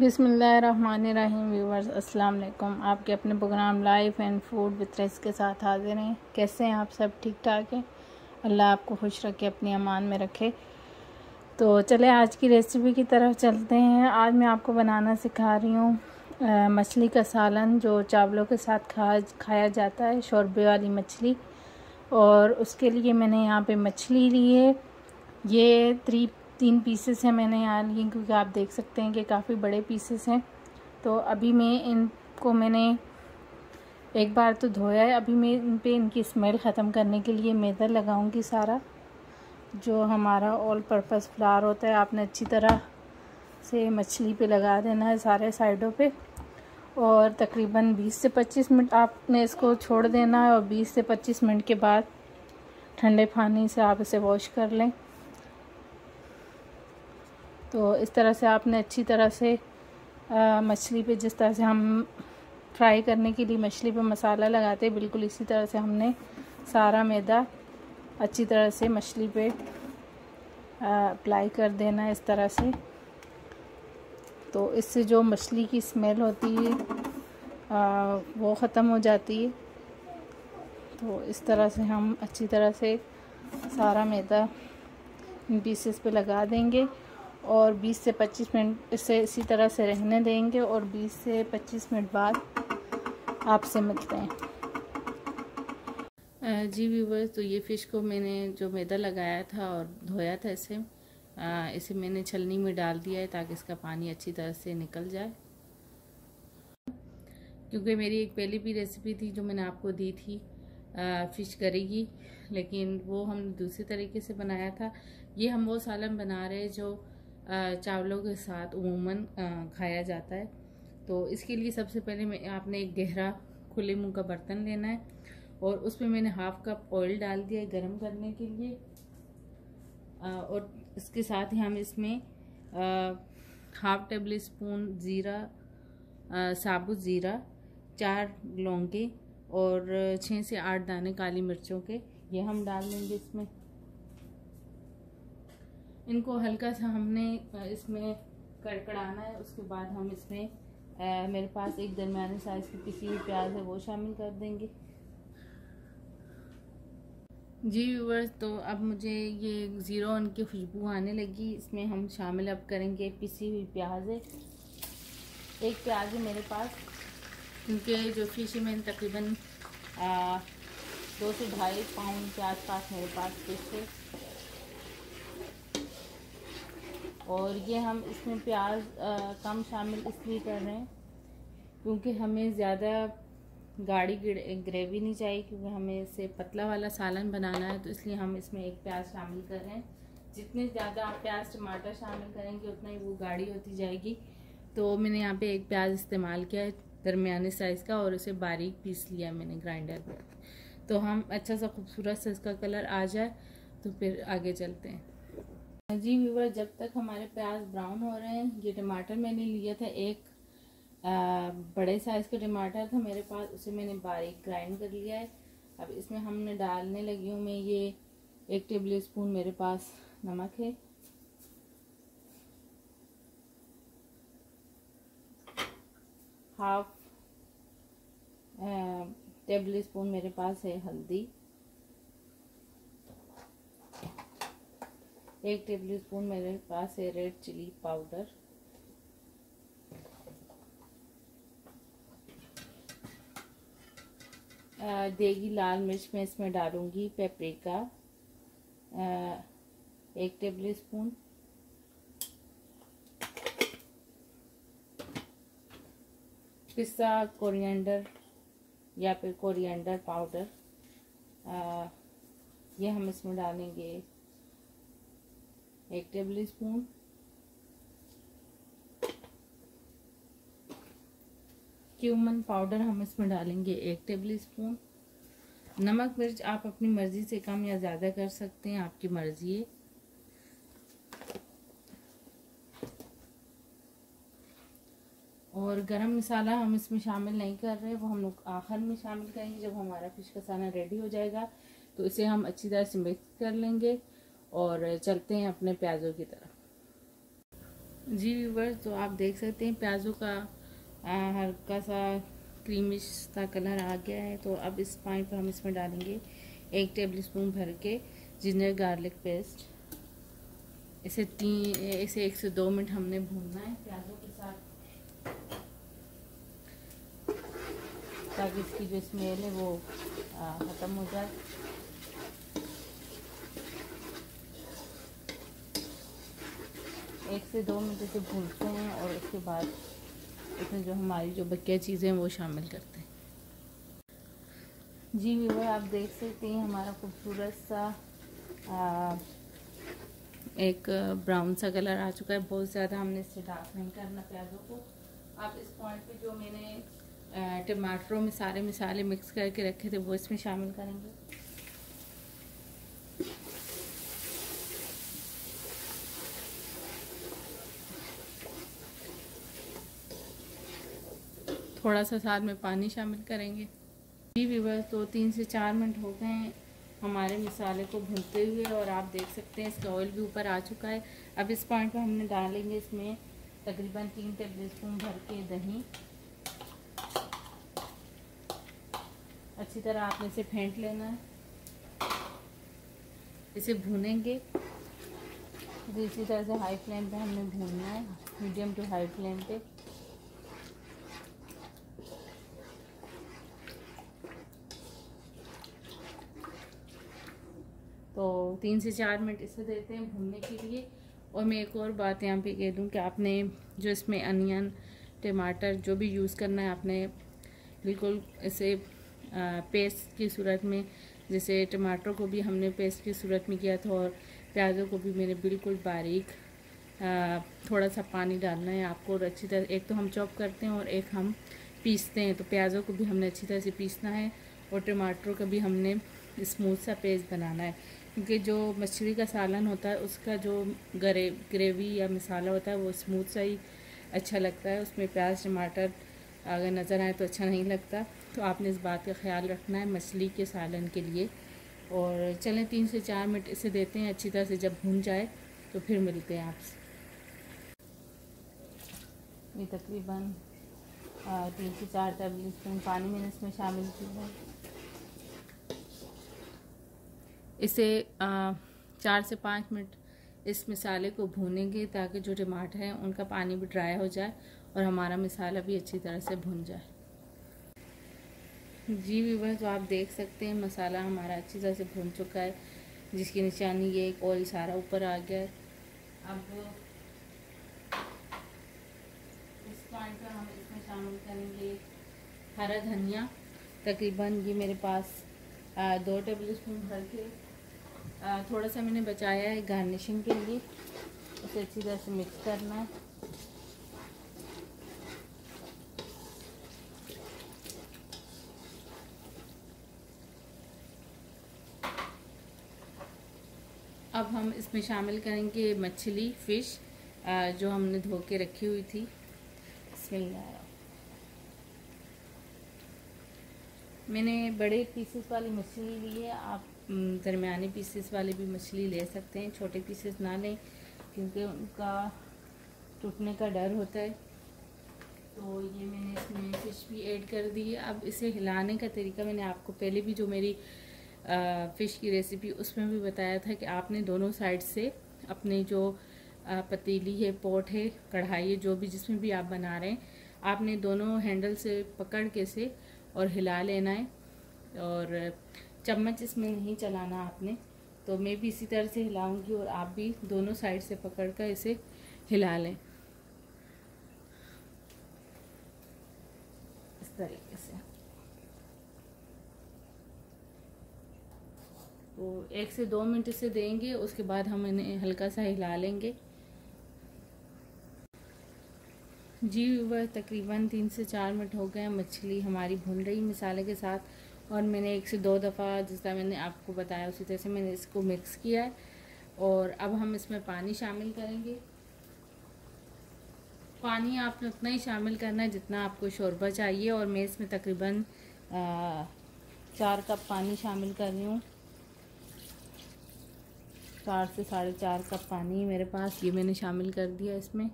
बिसमीम व्यूवर्स अस्सलाम वालेकुम आपके अपने program life and food with के साथ हाजिर हैं। कैसे हैं आप सब? ठीक ठाक हैं? अल्लाह आपको खुश रखे, अपनी अमान में रखे। तो चले, आज की रेसिपी की तरफ़ चलते हैं। आज मैं आपको बनाना सिखा रही हूँ मछली का सालन, जो चावलों के साथ खा, खाया जाता है, शोरबे वाली मछली। और उसके लिए मैंने यहाँ पे मछली ली है। ये थ्री तीन पीसेस हैं मैंने यहाँ लिए, क्योंकि आप देख सकते हैं कि काफ़ी बड़े पीसेस हैं। तो अभी मैं इनको मैंने एक बार तो धोया है। अभी मैं इन पर इनकी स्मेल ख़त्म करने के लिए मैदा लगाऊँगी सारा, जो हमारा ऑल पर्पज़ फ्लावर होता है। आपने अच्छी तरह से मछली पे लगा देना है सारे साइडों पे। और तकरीबन 20 से 25 मिनट आपने इसको छोड़ देना है और 20 से 25 मिनट के बाद ठंडे पानी से आप इसे वॉश कर लें। तो इस तरह से आपने अच्छी तरह से मछली पे जिस तरह से हम फ्राई करने के लिए मछली पे मसाला लगाते हैं बिल्कुल इसी तरह से हमने सारा मैदा अच्छी तरह से मछली पे अप्लाई कर देना इस तरह से। तो इससे जो मछली की स्मेल होती है आ, वो ख़त्म हो जाती है। तो इस तरह से हम अच्छी तरह से सारा मैदा इन पीसेस पे लगा देंगे। और 20 से 25 मिनट इसे इसी तरह से रहने देंगे और 20 से 25 मिनट बाद आपसे मिलते हैं। जी व्यूवर्स तो ये फ़िश को मैंने जो मैदा लगाया था और धोया था इसे आ, इसे मैंने छलनी में डाल दिया है ताकि इसका पानी अच्छी तरह से निकल जाए। क्योंकि मेरी एक पहली भी रेसिपी थी जो मैंने आपको दी थी फ़िश करी की लेकिन वो हम दूसरे तरीके से बनाया था। ये हम वो सालन बना रहे जो चावलों के साथ उमूमन खाया जाता है। तो इसके लिए सबसे पहले मैं, आपने एक गहरा खुले मुँह का बर्तन लेना है और उसमें मैंने हाफ़ कप ऑयल डाल दिया है गर्म करने के लिए। और इसके साथ ही हम इसमें हाफ़ टेबल स्पून ज़ीरा साबुत ज़ीरा, चार लौंगे और छः से आठ दाने काली मिर्चों के, ये हम डाल देंगे इसमें। इनको हल्का सा हमने इसमें कड़कड़ाना है उसके बाद हम इसमें आ, मेरे पास एक दरमियानी साइज़ की पिसी हुई प्याज है वो शामिल कर देंगे। जी व्यूवर्स तो अब मुझे ये ज़ीरो वन की खुशबू आने लगी। इसमें हम शामिल अब करेंगे पिसी हुई प्याज है। एक प्याज है मेरे पास क्योंकि जो फ़िश मैंने तकरीबन दो से ढाई पाउंड के आसपास मेरे पास फ़िश है। और ये हम इसमें प्याज आ, कम शामिल इसलिए कर रहे हैं क्योंकि हमें ज़्यादा गाढ़ी ग्रेवी नहीं चाहिए क्योंकि हमें इसे पतला वाला सालन बनाना है तो इसलिए हम इसमें एक प्याज शामिल कर रहे हैं। जितने ज़्यादा आप प्याज टमाटर शामिल करेंगे उतना ही वो गाढ़ी होती जाएगी। तो मैंने यहाँ पे एक प्याज इस्तेमाल किया है दरमियाने साइज़ का और उसे बारीक पीस लिया मैंने ग्राइंडर पर तो हम अच्छा सा खूबसूरत सा इसका कलर आ जाए तो फिर आगे चलते हैं। जी व्यूवर जब तक हमारे प्याज ब्राउन हो रहे हैं ये टमाटर मैंने लिया था एक आ, बड़े साइज़ का टमाटर था मेरे पास उसे मैंने बारीक ग्राइंड कर लिया है। अब इसमें हमने डालने लगी हूँ मैं ये एक टेबल स्पून मेरे पास नमक है। हाफ़ टेबल स्पून मेरे पास है हल्दी। एक टेबल स्पून मेरे पास है रेड चिली पाउडर देगी लाल मिर्च मैं इसमें डालूँगी पेपरिका एक टेबल स्पून पिस्ता कोरिएंडर या फिर कोरिएंडर पाउडर ये हम इसमें डालेंगे. एक टेबल स्पून क्यूमन पाउडर हम इसमें डालेंगे एक टेबल स्पून नमक मिर्च आप अपनी मर्ज़ी से कम या ज़्यादा कर सकते हैं, आपकी मर्ज़ी है. और गरम मसाला हम इसमें शामिल नहीं कर रहे, वो हम लोग आखिर में शामिल करेंगे जब हमारा फ़िश का रेडी हो जाएगा. तो इसे हम अच्छी तरह से मिक्स कर लेंगे. और चलते हैं अपने प्याज़ों की तरफ़। जी व्यूवर तो आप देख सकते हैं प्याज़ों का हल्का सा क्रीमिश सा कलर आ गया है। तो अब इस पॉइंट पर हम इसमें डालेंगे एक टेबल स्पून भर के जिंजर गार्लिक पेस्ट इसे तीन, इसे एक से दो मिनट हमने भूनना है प्याज़ों के साथ। ताकि इसकी जो स्मेल है वो ख़त्म हो जाए। एक से दो मिनट इसे भूनते हैं और उसके बाद इसमें जो हमारी जो बकिया चीज़ें हैं वो शामिल करते हैं। जी व्यूवर आप देख सकते हैं हमारा खूबसूरत सा आ, एक ब्राउन सा कलर आ चुका है। बहुत ज़्यादा हमने इससे डार्क नहीं करना प्याज़ों को। आप इस पॉइंट पे जो मैंने टमाटरों में सारे मसाले मिक्स करके रखे थे वो इसमें शामिल करेंगे। थोड़ा सा साथ में पानी शामिल करेंगे। जी व्यूवर तो तीन से चार मिनट हो गए हैं हमारे मसाले को भूनते हुए और आप देख सकते हैं इसका ऑयल भी ऊपर आ चुका है। अब इस पॉइंट पर हमने डालेंगे इसमें तकरीबन तीन टेबल स्पून भर के दही। अच्छी तरह आपने इसे फेंट लेना है। इसे भूनेंगे। इसी तरह से हाई फ्लेम पे हमने भूनना है। मीडियम टू हाई फ्लेम पे। तो तीन से चार मिनट इसे देते हैं भूनने के लिए। और मैं एक और बात यहाँ पे कह दूँ कि आपने जो इसमें अनियन, टमाटर जो भी यूज़ करना है, आपने बिल्कुल इसे पेस्ट की सूरत में, जैसे टमाटर को भी हमने पेस्ट की सूरत में किया था और प्याज़ों को भी मैंने बिल्कुल बारीक थोड़ा सा पानी डालना है आपको और अच्छी तरह, एक तो हम चॉप करते हैं और एक हम पीसते हैं तो प्याज़ों को भी हमने अच्छी तरह से पीसना है और टमाटरों का भी हमने स्मूथ सा पेस्ट बनाना है। क्योंकि जो मछली का सालन होता है, उसका जो गरे, ग्रेवी या मसाला होता है, वो स्मूथ सा ही अच्छा लगता है। उसमें प्याज, टमाटर अगर नज़र आए तो अच्छा नहीं लगता। तो आपने इस बात का ख्याल रखना है मछली के सालन के लिए। और चलें, तीन से चार मिनट इसे देते हैं अच्छी तरह से। जब भून जाए तो फिर मिलते हैं आपसे। ये तकरीबन तीन से चार टेबल स्पून पानी मैंने इसमें शामिल किया है। इसे चार से पाँच मिनट इस मसाले को भूनेंगे ताकि जो टमाटर हैं उनका पानी भी ड्राई हो जाए और हमारा मसाला भी अच्छी तरह से भुन जाए। जी व्यूवर तो आप देख सकते हैं मसाला हमारा अच्छी तरह से भुन चुका है, जिसकी निशानी ये एक ऑयल सारा ऊपर आ गया है। अब इस पॉइंट पर हम इसमें शामिल करेंगे हरा धनिया। तकरीबन ये मेरे पास दो टेबल स्पून भर के थोड़ा सा मैंने बचाया है गार्निशिंग के लिए। उसे अच्छी तरह से मिक्स करना है। अब हम इसमें शामिल करेंगे मछली फ़िश जो हमने धो के रखी हुई थी। मैंने बड़े पीसेस वाली मछली ली है। आप दरमियानी पीसेस वाले भी मछली ले सकते हैं, छोटे पीसेस ना लें, क्योंकि उनका टूटने का डर होता है। तो ये मैंने इसमें फ़िश भी ऐड कर दी। है अब इसे हिलाने का तरीका मैंने आपको पहले भी जो मेरी फ़िश की रेसिपी उसमें भी बताया था कि आपने दोनों साइड से अपने जो पतीली है पोट है, कढ़ाई है, जो भी जिसमें भी आप बना रहे हैं, आपने दोनों हैंडल से पकड़ के से और हिला लेना है। और चम्मच इसमें नहीं चलाना आपने तो मैं भी इसी तरह से हिलाऊँगी और आप भी दोनों साइड से पकड़ कर इसे हिला लें। इस तरीके से। तो एक से दो मिनट इसे देंगे, उसके बाद हम इन्हें हल्का सा हिला लेंगे। जी, वह तकरीबन तीन से चार मिनट हो गए मछली हमारी भुन रही मसाले के साथ। और मैंने एक से दो दफ़ा जिस तरह मैंने आपको बताया, उसी तरह से मैंने इसको मिक्स किया है। और अब हम इसमें पानी शामिल करेंगे। पानी आपने उतना ही शामिल करना है जितना आपको शोरबा चाहिए, और मैं इसमें तकरीबन चार कप पानी शामिल कर रही हूँ। चार से साढ़े चार कप पानी मेरे पास, ये मैंने शामिल कर दिया इसमें।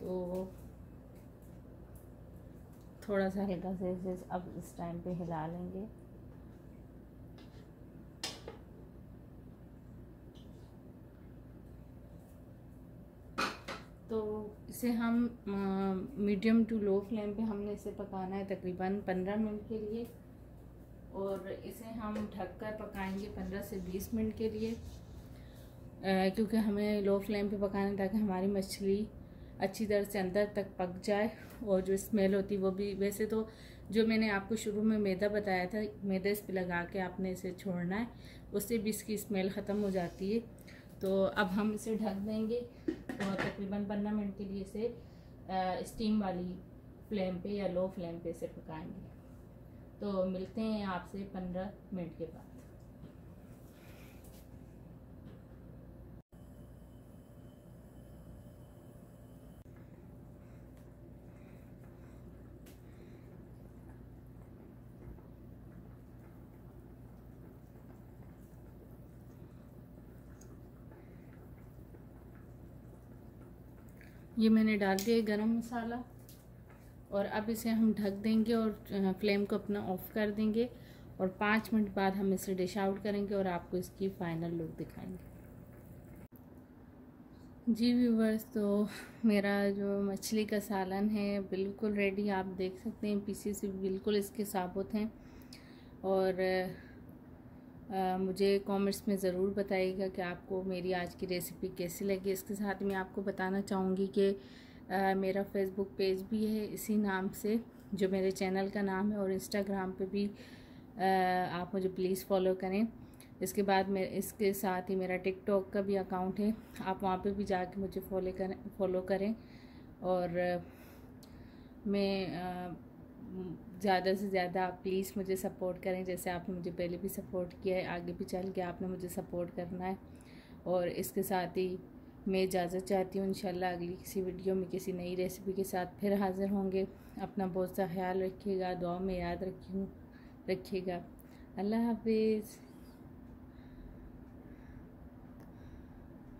तो थोड़ा सा हल्का से इसे अब इस टाइम पे हिला लेंगे। तो इसे हम मीडियम टू लो फ्लेम पे हमने इसे पकाना है तकरीबन पंद्रह मिनट के लिए। और इसे हम ढककर पकाएँगे पंद्रह से बीस मिनट के लिए। क्योंकि हमें लो फ्लेम पे पकाना है ताकि हमारी मछली अच्छी तरह से अंदर तक पक जाए और जो स्मेल होती वो भी। वैसे तो जो मैंने आपको शुरू में मैदा बताया था, मैदा इस पर लगा के आपने इसे छोड़ना है, उससे भी इसकी स्मेल ख़त्म हो जाती है। तो अब हम इसे ढक देंगे और तकरीबन पंद्रह मिनट के लिए इसे स्टीम वाली फ्लेम पे या लो फ्लेम पे इसे पकाएँगे। तो मिलते हैं आपसे पंद्रह मिनट के बाद। ये मैंने डाल दिया गरम मसाला। और अब इसे हम ढक देंगे और फ्लेम को अपना ऑफ़ कर देंगे। और पाँच मिनट बाद हम इसे डिश आउट करेंगे और आपको इसकी फ़ाइनल लुक दिखाएँगे। जी व्यूवर्स तो मेरा जो मछली का सालन है, बिल्कुल रेडी आप देख सकते हैं, पीसीस बिल्कुल इसके साबुत हैं। और आ, मुझे कमेंट्स में ज़रूर बताइएगा कि आपको मेरी आज की रेसिपी कैसी लगी। इसके साथ मैं आपको बताना चाहूँगी कि मेरा फेसबुक पेज भी है इसी नाम से जो मेरे चैनल का नाम है और इंस्टाग्राम पे भी आ, आप मुझे प्लीज़ फॉलो करें। इसके बाद मैं इसके साथ ही मेरा टिकटॉक का भी अकाउंट है आप वहाँ पे भी जाके मुझे फॉलो करें फॉलो करें। और मैं ज़्यादा से ज़्यादा आप प्लीज़ मुझे सपोर्ट करें, जैसे आपने मुझे पहले भी सपोर्ट किया है, आगे भी चल के आपने मुझे सपोर्ट करना है। और इसके साथ ही मैं इजाज़त चाहती हूँ, इंशाल्लाह अगली किसी वीडियो में किसी नई रेसिपी के साथ फिर हाज़िर होंगे। अपना बहुत सा ख्याल रखिएगा दुआ में याद रखी रखिएगा। अल्लाह हाफिज़।